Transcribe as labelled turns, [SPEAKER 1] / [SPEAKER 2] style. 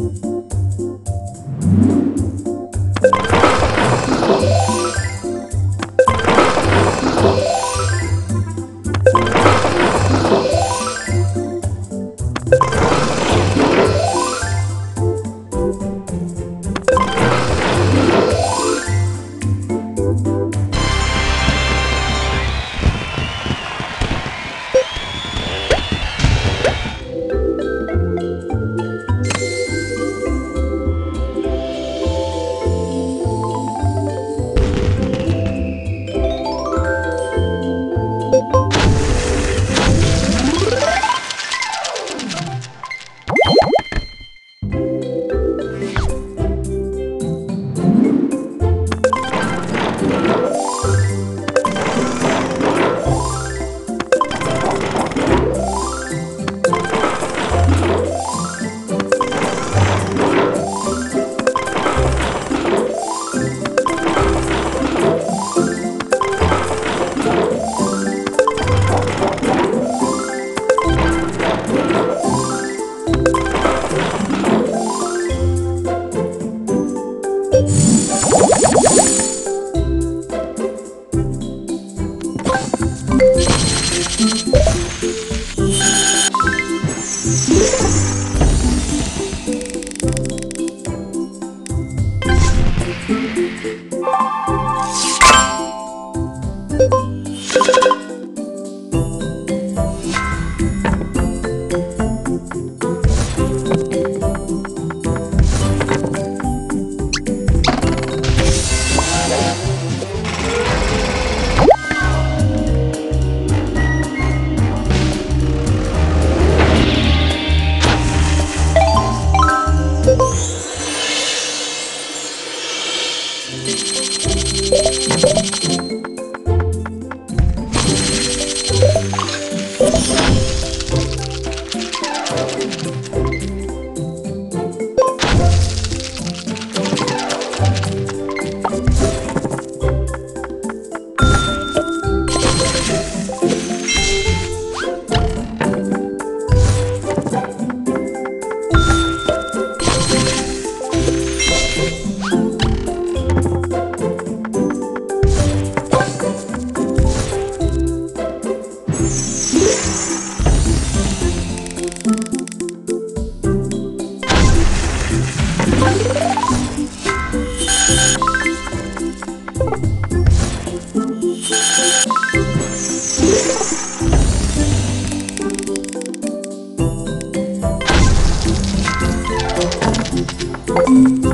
[SPEAKER 1] Thank you.
[SPEAKER 2] you
[SPEAKER 3] Thank mm -hmm. you.